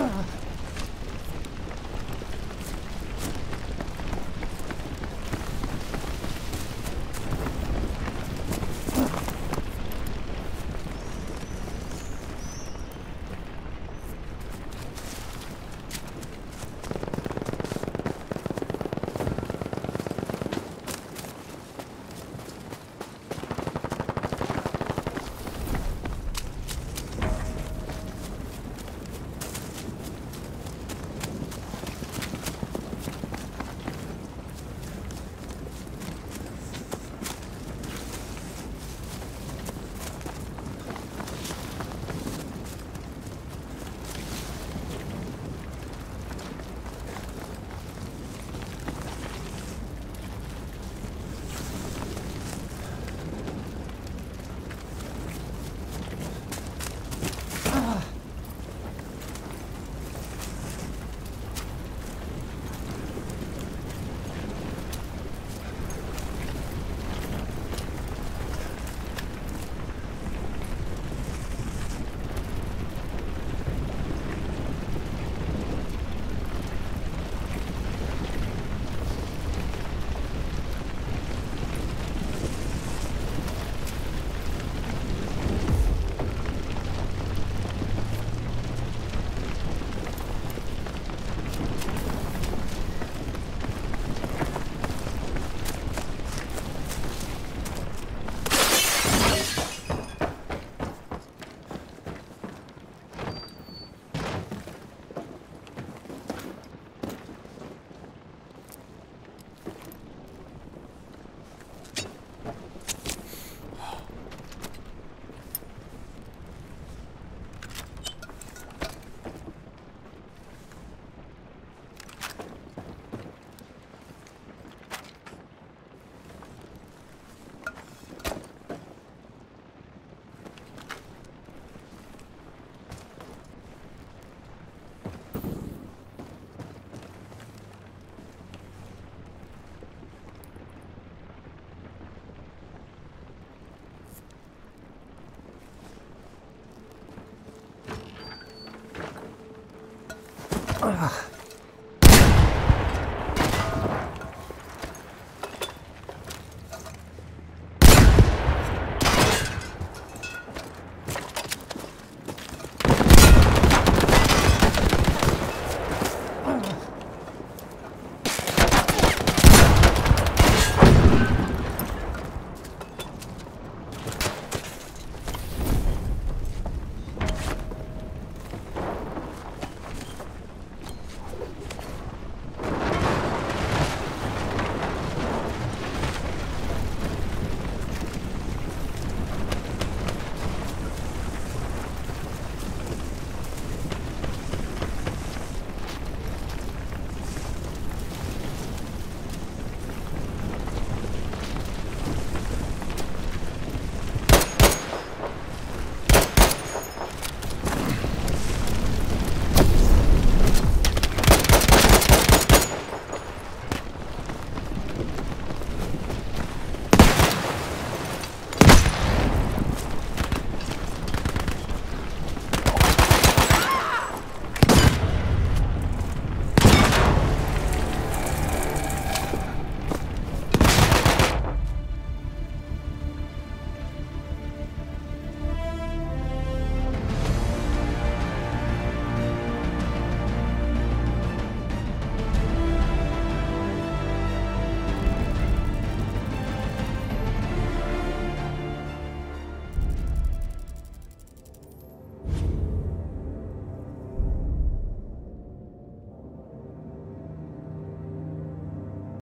Ah. ああ。